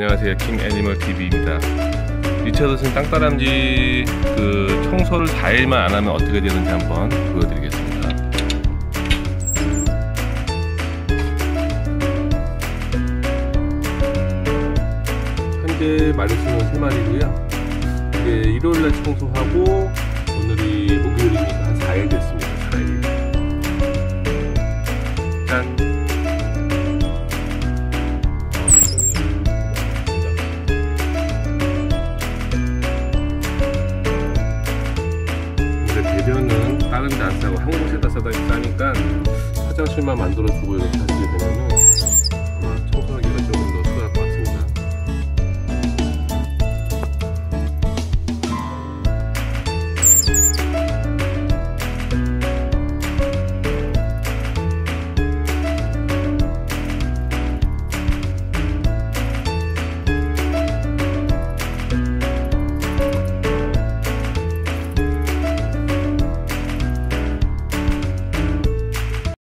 안녕하세요. 킹 애니멀 TV입니다. 리처드슨 땅따람쥐 그 청소를 4일만 안 하면 어떻게 되는지 한번 보여드리겠습니다. 현재 마리수는 3마리고요. 이제 일요일날 청소하고 오늘이 목요일이니까 한 배변은 다른 데 안 싸고 한 곳에다 싸다 싸니까 화장실만 만들어주고 이렇게 하시게 되면은